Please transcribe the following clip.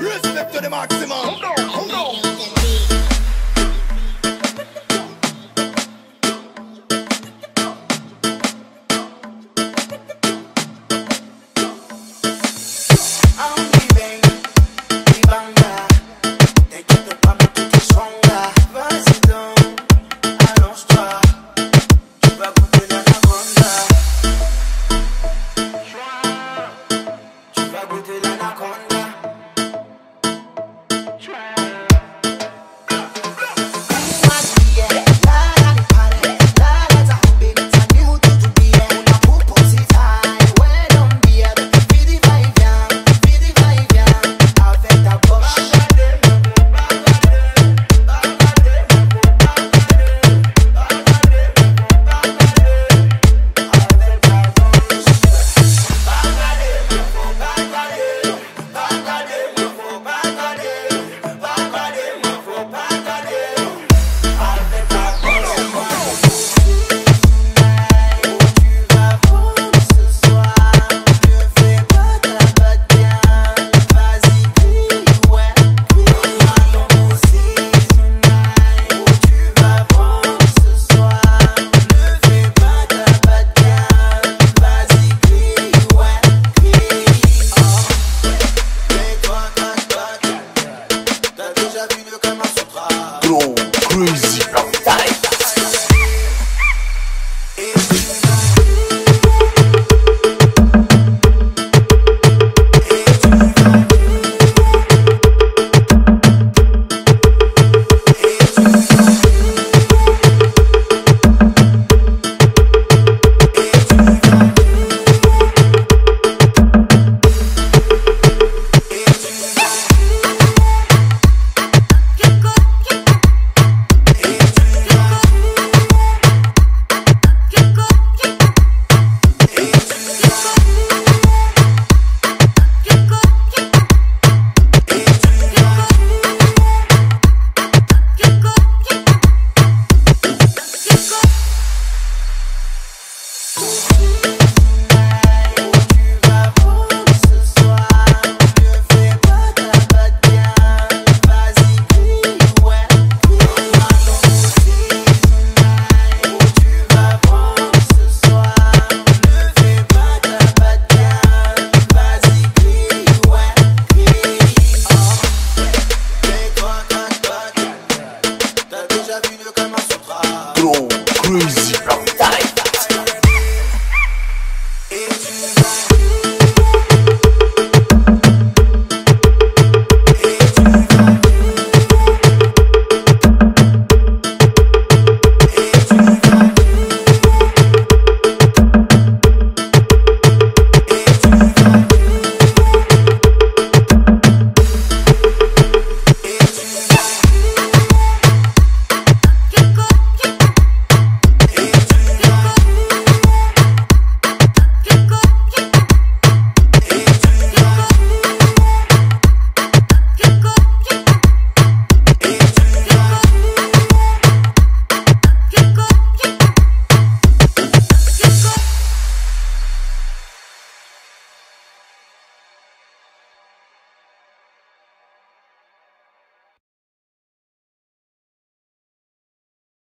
Respect to the maximum. Hold on, hold on. Cruise.